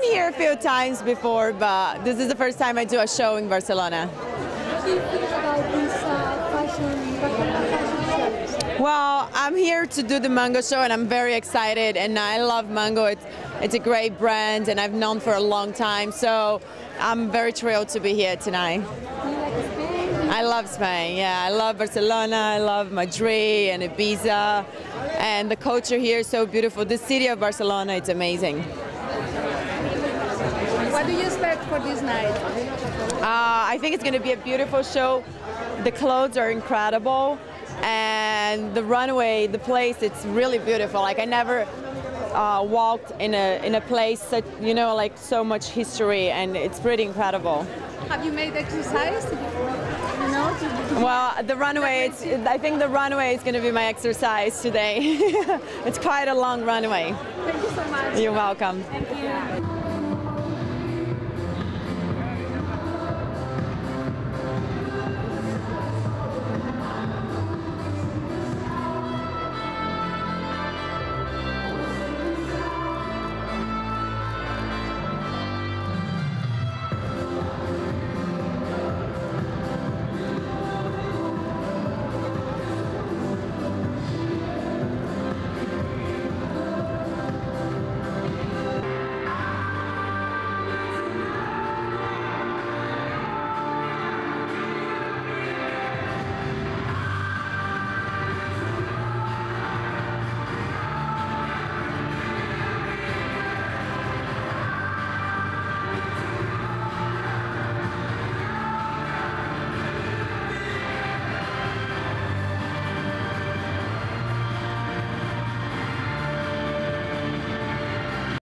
been here a few times before, but this is the first time I do a show in Barcelona. Well, I'm here to do the Mango show and I'm very excited and I love Mango. It's, it's a great brand and I've known for a long time, so I'm very thrilled to be here tonight. I love Spain, yeah. I love Barcelona, I love Madrid and Ibiza. And the culture here is so beautiful. The city of Barcelona, it's amazing. What do you expect for this night? Uh, I think it's going to be a beautiful show. The clothes are incredible, and the runway, the place, it's really beautiful. Like I never uh, walked in a in a place that you know like so much history, and it's pretty incredible. Have you made exercise? Know, Well, the runway, it's, I think the runway is going to be my exercise today. it's quite a long runway. Thank you so much. You're welcome. Thank you.